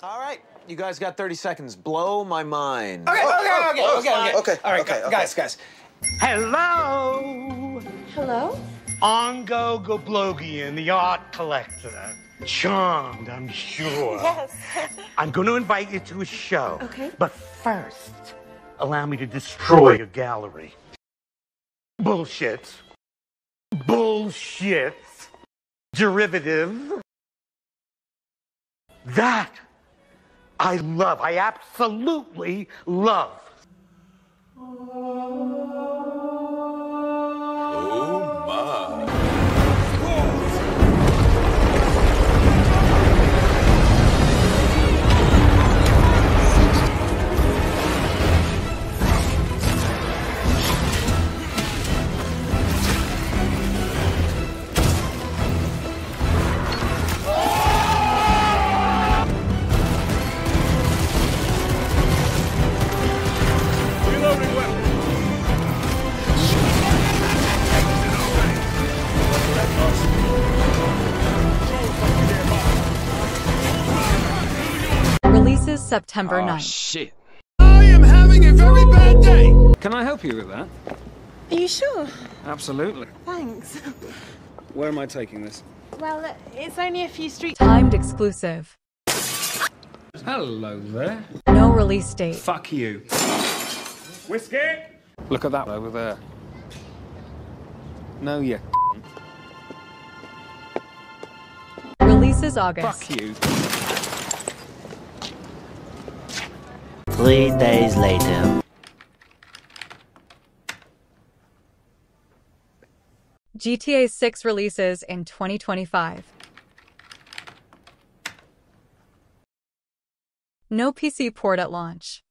All right, you guys got 30 seconds. Blow my mind. Okay, oh, okay, okay, oh, okay, okay, Okay, All right, okay, gu- guys, guys. Hello! Hello? Ongo Gablogian, the art collector. Charmed, I'm sure. Yes. I'm going to invite you to a show. Okay. But first, allow me to destroy your gallery. Bullshit. Bullshit. Derivative. That I love. I absolutely love. Releases September 9th. shit. I am having a very bad day. Can I help you with that? Are you sure? Absolutely. Thanks. Where am I taking this? Well, uh, it's only a few streets. Timed exclusive. Hello there. No release date. Fuck you. Whiskey. Look at that over there. No, you. Releases August. Fuck you. Three days later. GTA 6 releases in 2025. No PC port at launch.